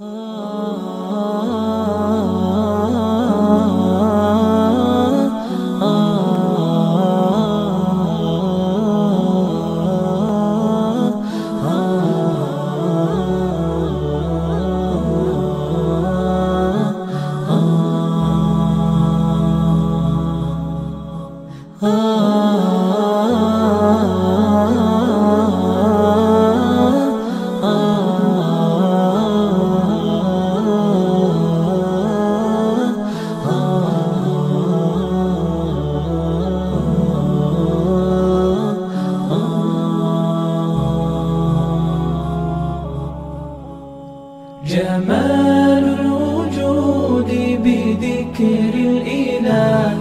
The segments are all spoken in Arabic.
جمال بذكر الإله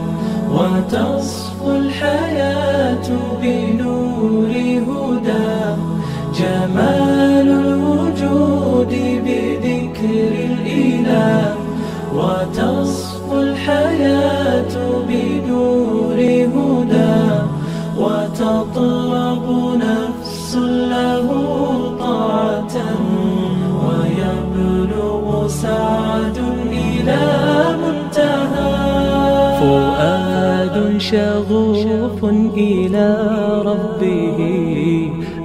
وتصفو الحياة بنور هدى. جمال الوجود بذكر الإله وتصفو الحياة بنور هدى. وتطلب نفس له طاعة ويبلغ سعد شغوف إلى ربه.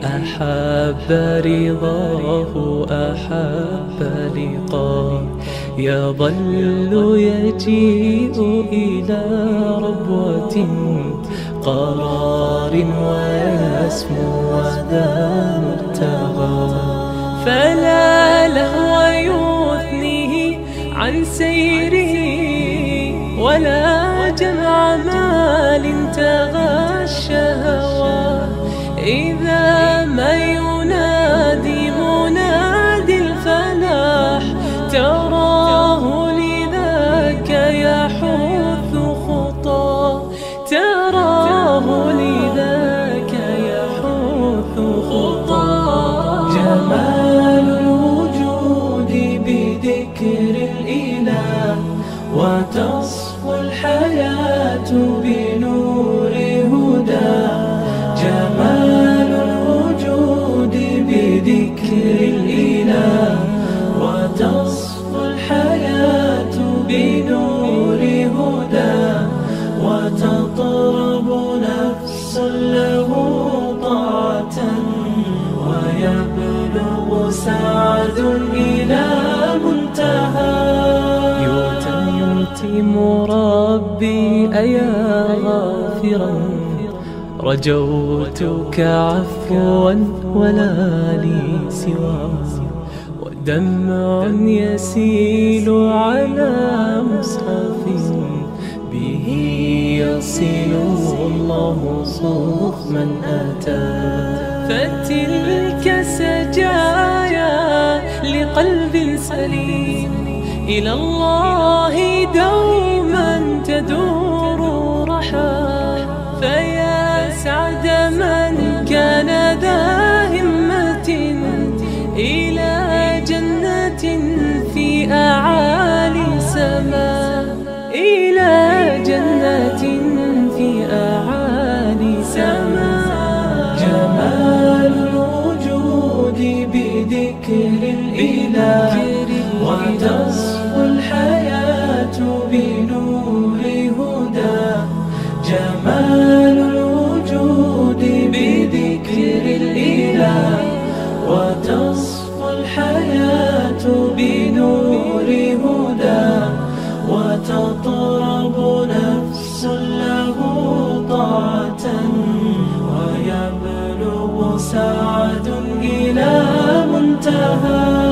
أحب رضاه أحب لقاه. يظل يجيء إلى ربوة قرار ويسمو وذا مرتغى فلا لهو يثنيه عن سيره. إذا ما ينادي منادي الفلاح تراه لذاك يحث خطاه تراه لذاك يحث خطاه جمال الوجود بذكر الإله وتصفو الحياة بنور بذكر الإله وتصفو الحياة بنور هدى وتطرب نفس له طاعة ويبلغ سعد إلى منتهى. يوتم ربي أيا غافرا. رجوتك عفوا ولا لي سوى ودمع يسيل على مصحف به يصل الله صوف من أتى. فتلك سجايا لقلب سليم إلى الله دوما تدور من كان ذا همة إلى جنة في أعالي سماء إلى جنة في أعالي سماء جمال الوجود بذكر الإله. وتصفو الحياة بنور هدى وتطرب نفس له طاعة ويبلغ سعد إلى منتهى